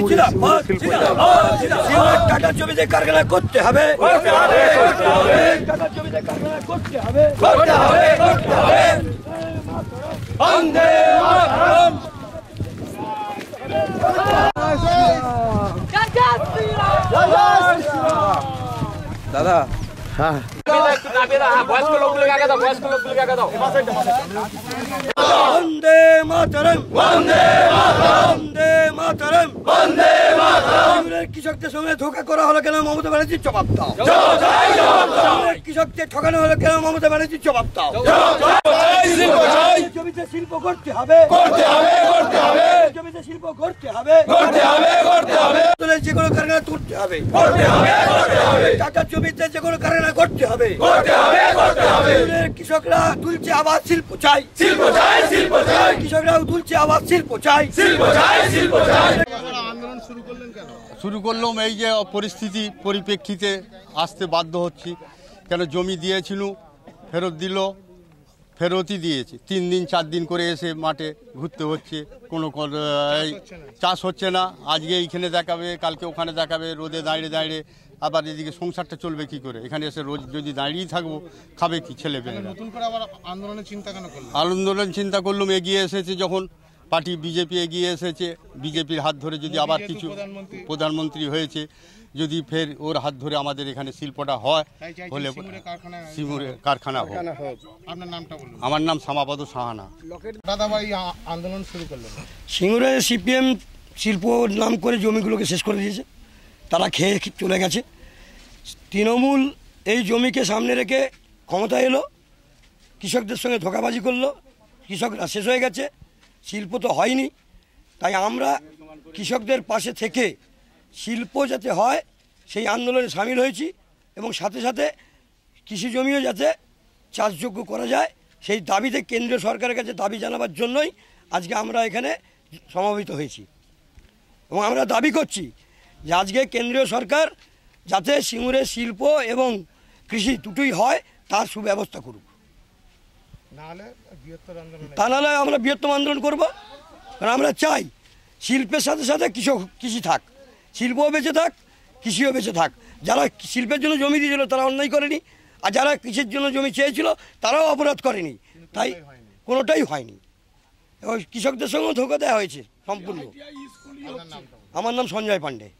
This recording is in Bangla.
জিন্দাবাদ সিঙ্গুরের টাটা জমিতে কারখানা করতে হবে টাটা জমিতে কারখানা করতে হবে বন্দে মাতরম দাদা বন্দে মাতরম বন্দে বন্দে মাতরম। বন্দে মাতরম। কৃষকদের সঙ্গে ধোকা করা হলো কেন? মমতা ব্যানার্জির জবাব দাও। কৃষকদের ঠকানো হলো কেন? মমতা ব্যানার্জির জবাব দাও। জমিতে শিল্প করতে হবে। করতে হবে করতে হবে। জমিতে শিল্প করতে হবে। করতে হবে করতে হবে। যে কোনো কারখানা তুলতে হবে। করতে হবে করতে হবে। টাকার জমিতে যে কোনো কারখানা করতে হবে। করতে হবে। কৃষকরা তুলছে আবার শিল্প চাই। শিল্প চাই শিল্প চাই। কৃষকরাও তুলছে আবার শিল্প চাই। শিল্প চাই শিল্প চাই। শুরু করলাম এই যে পরিস্থিতি পরিপ্রেক্ষিতে আসতে বাধ্য হচ্ছি। কেন জমি দিয়েছিল ফেরত দিল ফেরতই দিয়েছে। তিন দিন চার দিন করে এসে মাঠে ঘুরতে হচ্ছে। কোনো চাষ হচ্ছে না। আজকে এইখানে দেখাবে কালকে ওখানে দেখাবে রোদে দাঁড়িয়ে দাঁড়িয়ে। আবার এদিকে সংসারটা চলবে কি করে? এখানে এসে রোজ যদি দাঁড়িয়ে থাকব খাবে কি ছেলে নতুন আন্দোলনের চিন্তা কেন আন্দোলন চিন্তা করলাম এগিয়ে এসেছে যখন। পার্টি বিজেপি এগিয়ে এসেছে। বিজেপির হাত ধরে যদি আবার কিছু প্রধানমন্ত্রী। হয়েছে যদি ফের ওর হাত ধরে আমাদের এখানে শিল্পটা হয় হলে সিঙ্গুরে কারখানা হোক। আপনার নামটা বলুন। আমার নাম শ্যামাপদ সাহানা। আন্দোলন শুরু করলেন। সিঙ্গুরে সিপিএম শিল্প নাম করে জমিগুলোকে শেষ করে দিয়েছে। তারা খেয়ে চলে গেছে। তৃণমূল এই জমিকে সামনে রেখে ক্ষমতা এলো। কৃষকদের সঙ্গে ধোকাবাজি করল। কৃষকরা শেষ হয়ে গেছে। শিল্প তো হয়নি। তাই আমরা কৃষকদের পাশে থেকে শিল্প যাতে হয়, সেই আন্দোলনে সামিল হয়েছি এবং সাথে সাথে কৃষি জমিও যাতে চাষযোগ্য করা যায়, সেই দাবিতে কেন্দ্রীয় সরকারের কাছে দাবি জানাবার জন্যই আজকে আমরা এখানে সমাবেত হয়েছি। এবং আমরা দাবি করছি যে আজকে কেন্দ্রীয় সরকার যাতে সিঙ্গুরের শিল্প এবং কৃষি দুটোই হয়, তার সুব্যবস্থা করুক। তা নাহলে আমরা বৃহত্তম আন্দোলন করব। কারণ আমরা চাই শিল্পের সাথে সাথে কৃষক কৃষি থাক। শিল্পও বেঁচে থাক কৃষিও বেঁচে থাক। যারা শিল্পের জন্য জমি দিয়েছিল তারা অন্যায় করেনি। আর যারা কৃষির জন্য জমি চেয়েছিল তারাও অপরাধ করেনি। তাই কোনোটাই হয়নি। এবং কৃষকদের সঙ্গেও ধোকা দেওয়া হয়েছে সম্পূর্ণ। আমার নাম সঞ্জয় পাণ্ডে।